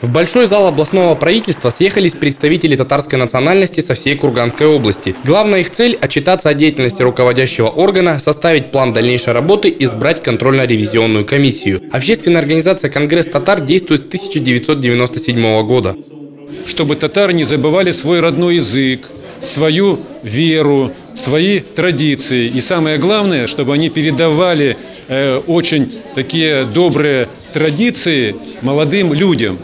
В большой зал областного правительства съехались представители татарской национальности со всей Курганской области. Главная их цель – отчитаться о деятельности руководящего органа, составить план дальнейшей работы и избрать контрольно-ревизионную комиссию. Общественная организация «Конгресс татар» действует с 1997 года. Чтобы татары не забывали свой родной язык, свою веру, свои традиции. И самое главное, чтобы они передавали э, очень такие добрые традиции молодым людям.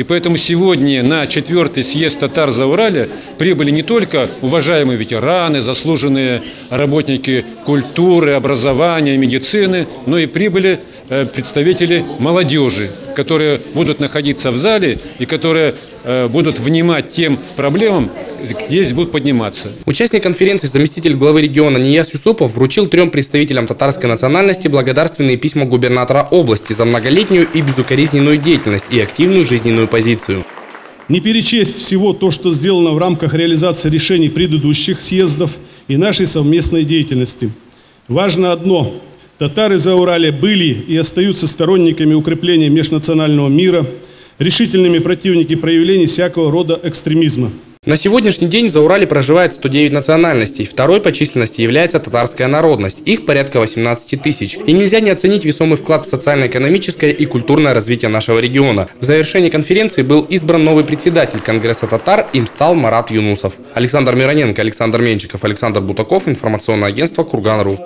И поэтому сегодня на четвертый съезд татар за Урале прибыли не только уважаемые ветераны, заслуженные работники культуры, образования, медицины, но и прибыли э, представители молодежи, которые будут находиться в зале и которые будут внимать тем проблемам, где здесь будут подниматься. Участник конференции, заместитель главы региона Нияс Юсупов вручил трем представителям татарской национальности благодарственные письма губернатора области за многолетнюю и безукоризненную деятельность и активную жизненную позицию. Не перечесть всего то, что сделано в рамках реализации решений предыдущих съездов и нашей совместной деятельности. Важно одно. Татары за Урале были и остаются сторонниками укрепления межнационального мира, решительными противники проявлений всякого рода экстремизма. На сегодняшний день в Заурале проживает 109 национальностей. Второй по численности является татарская народность. Их порядка 18 тысяч. И нельзя не оценить весомый вклад в социально-экономическое и культурное развитие нашего региона. В завершении конференции был избран новый председатель Конгресса татар, им стал Марат Юнусов. Александр Мироненко, Александр Менчиков, Александр Бутаков, информационное агентство Курган.ру.